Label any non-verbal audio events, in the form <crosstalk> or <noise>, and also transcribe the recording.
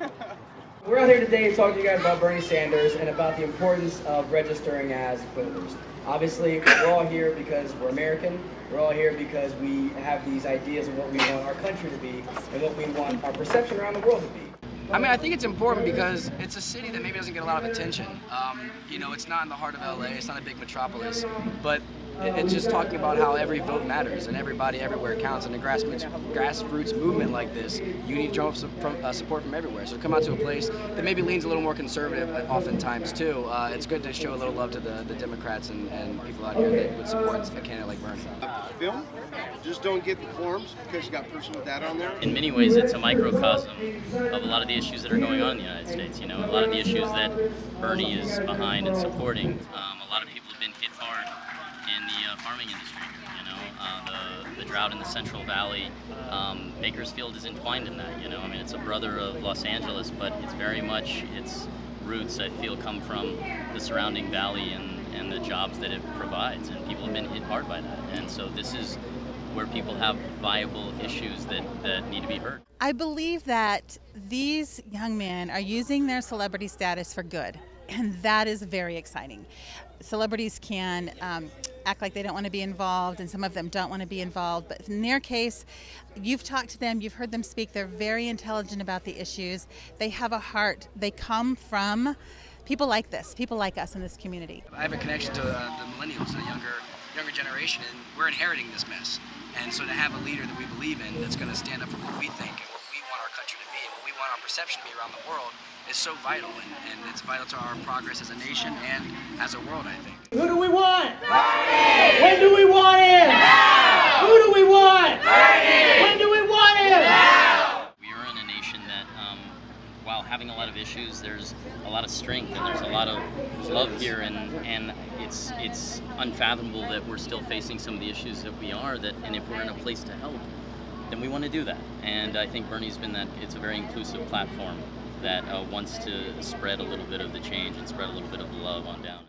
<laughs> out here today to talk to you guys about Bernie Sanders and about the importance of registering as voters. Obviously, we're all here because we're American. We're all here because we have these ideas of what we want our country to be and what we want our perception around the world to be. I mean, I think it's important because it's a city that maybe doesn't get a lot of attention. Um, you know, it's not in the heart of LA, it's not a big metropolis, but it's just talking about how every vote matters and everybody everywhere counts. And a grassroots, grassroots movement like this, you need to from, uh, support from everywhere. So come out to a place that maybe leans a little more conservative, oftentimes too. Uh, it's good to show a little love to the, the Democrats and, and people out here that would support a candidate like Bernie. Uh, film, just don't get the forms because you got personal data on there. In many ways, it's a microcosm of a lot of the issues that are going on in the United States. You know, a lot of the issues that Bernie is behind and supporting. Um, a lot of people have been hit hard in the uh, farming industry. You know, uh, the, the drought in the Central Valley, um, Bakersfield is entwined in that. You know, I mean, it's a brother of Los Angeles, but it's very much its roots. I feel come from the surrounding valley and and the jobs that it provides, and people have been hit hard by that. And so this is where people have viable issues that, that need to be heard. I believe that these young men are using their celebrity status for good, and that is very exciting. Celebrities can um, act like they don't want to be involved, and some of them don't want to be involved. But in their case, you've talked to them, you've heard them speak, they're very intelligent about the issues, they have a heart, they come from people like this, people like us in this community. I have a connection to uh, the millennials, the younger, younger generation, and we're inheriting this mess. And so to have a leader that we believe in that's going to stand up for what we think and what we want our country to be and what we want our perception to be around the world is so vital. And, and it's vital to our progress as a nation and as a world, I think. Who do we want? Bernie! When do we want him? Now! Who do we want? Bernie! When do we want him? Now! We are in a nation that, um, while having a lot of issues, there's a lot of strength and there's a lot of love here. And, and it's it's unfathomable that we're still facing some of the issues that we are. That and if we're in a place to help, then we want to do that. And I think Bernie's been that. It's a very inclusive platform that uh, wants to spread a little bit of the change and spread a little bit of the love on down.